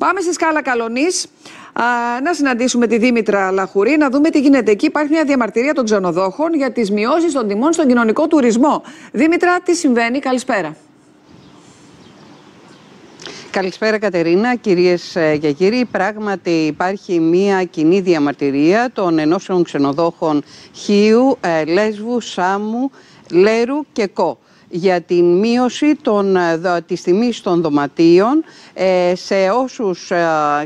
Πάμε στη σκάλα Καλονής να συναντήσουμε τη Δήμητρα Λαχουρή, να δούμε τι γίνεται εκεί. Υπάρχει μια διαμαρτυρία των ξενοδόχων για τις μειώσεις των τιμών στον κοινωνικό τουρισμό. Δήμητρα, τι συμβαίνει, καλησπέρα. Καλησπέρα Κατερίνα, κυρίες ε, και κύριοι. Πράγματι υπάρχει μία κοινή διαμαρτυρία των ενώσεων ξενοδόχων Χίου, ε, Λέσβου, Σάμου, Λέρου και Κο για την μείωση των, ε, της τιμής των δωματίων ε, σε όσους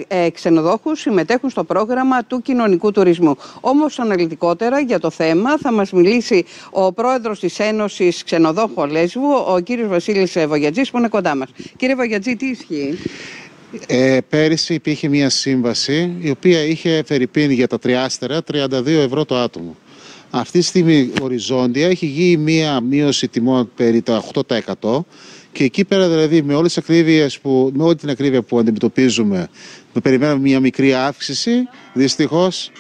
ε, ξενοδόχους συμμετέχουν στο πρόγραμμα του κοινωνικού τουρισμού. Όμως αναλυτικότερα για το θέμα θα μας μιλήσει ο πρόεδρος της Ένωσης Ξενοδόχου Λέσβου, ο κύριος Βασίλης Βογιατζής που είναι κοντά μας. Κύριε Βογιατζή, τι ισχύει; Ε, πέρυσι υπήρχε μια σύμβαση η οποία είχε φερειπίνει για τα τριάστερα 32 ευρώ το άτομο. Αυτή τη στιγμή οριζόντια έχει γίνει μία μείωση τιμών περί το 8% και εκεί πέρα δηλαδή με όλες τις ακρίβειες που, με όλη την ακρίβεια που αντιμετωπίζουμε περιμένουμε μία μικρή αύξηση δυστυχώς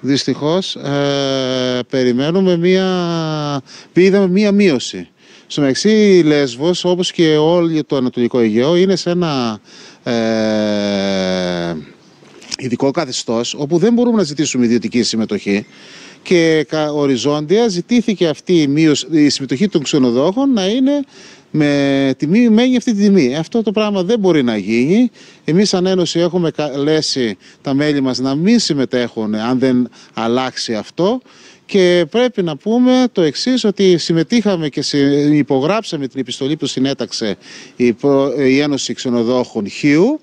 δυστυχώς ε, περιμένουμε μία, είδαμε μία μείωση. Στο μεταξύ η Λέσβος όπως και όλο το Ανατολικό Αιγαίο είναι σε ένα ε, ειδικό καθεστώς όπου δεν μπορούμε να ζητήσουμε ιδιωτική συμμετοχή και οριζόντια ζητήθηκε αυτή η, μείωση, η συμμετοχή των ξενοδόχων να είναι με τιμή, μένει αυτή τη τιμή. Αυτό το πράγμα δεν μπορεί να γίνει. Εμείς σαν Ένωση έχουμε καλέσει τα μέλη μας να μην συμμετέχουν αν δεν αλλάξει αυτό. Και πρέπει να πούμε το εξής ότι συμμετείχαμε και υπογράψαμε την επιστολή που συνέταξε η, η Ένωση Ξενοδόχων Χίου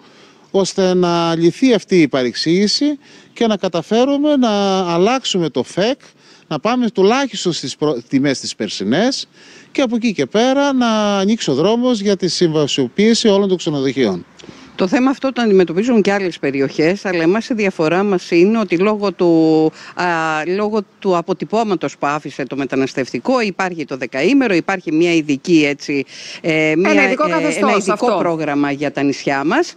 ώστε να λυθεί αυτή η παρεξήγηση και να καταφέρουμε να αλλάξουμε το ΦΕΚ, να πάμε τουλάχιστον στις προ... τιμές της περσινές και από εκεί και πέρα να ανοίξει ο δρόμος για τη συμβασιοποίηση όλων των ξενοδοχείων. Το θέμα αυτό το αντιμετωπίζουν και άλλες περιοχές, αλλά εμάς η διαφορά μας είναι ότι λόγω του, α, λόγω του αποτυπώματος που άφησε το μεταναστευτικό υπάρχει το δεκαήμερο, υπάρχει μια ειδική έτσι, ε, μια, ένα ειδικό, ε, ένα ειδικό πρόγραμμα για τα νησιά μας.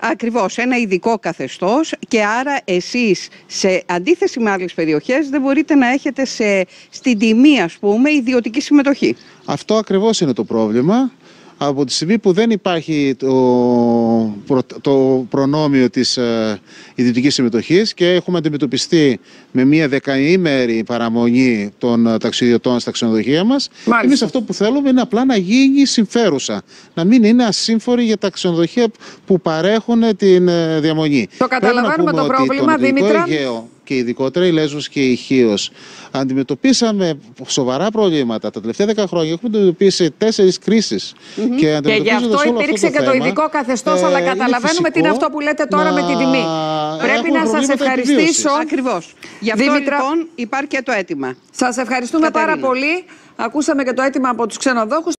Ακριβώς, ένα ειδικό καθεστώς και άρα εσείς σε αντίθεση με άλλες περιοχές δεν μπορείτε να έχετε σε, στην τιμή ας πούμε ιδιωτική συμμετοχή. Αυτό ακριβώς είναι το πρόβλημα από τη στιγμή που δεν υπάρχει το, το προνόμιο της ε, ιδιωτικής συμμετοχής και έχουμε αντιμετωπιστεί με μια δεκαήμερη παραμονή των ε, ταξιδιωτών στα ξενοδοχεία μας, Μάλιστα. εμείς αυτό που θέλουμε είναι απλά να γίνει συμφέρουσα, να μην είναι ασύμφορη για τα ξενοδοχεία που παρέχουν την ε, διαμονή. Το καταλαβαίνουμε το πρόβλημα, Δήμητρα και ειδικότερα η Λέσβος και η Χίος αντιμετωπίσαμε σοβαρά προβλήματα. Τα τελευταία δέκα χρόνια έχουμε αντιμετωπίσει τέσσερις κρίσεις. Mm -hmm. Και, και γι' αυτό υπήρξε αυτό και το ειδικό καθεστώς, ε, αλλά καταλαβαίνουμε τι είναι αυτό που λέτε τώρα με την τιμή. Πρέπει να σας ευχαριστήσω. Ακριβώς. Γι' αυτό Δήμητρα... λοιπόν υπάρχει και το αίτημα. Σας ευχαριστούμε Κατερίνα. πάρα πολύ. Ακούσαμε και το αίτημα από τους ξενοδόχους.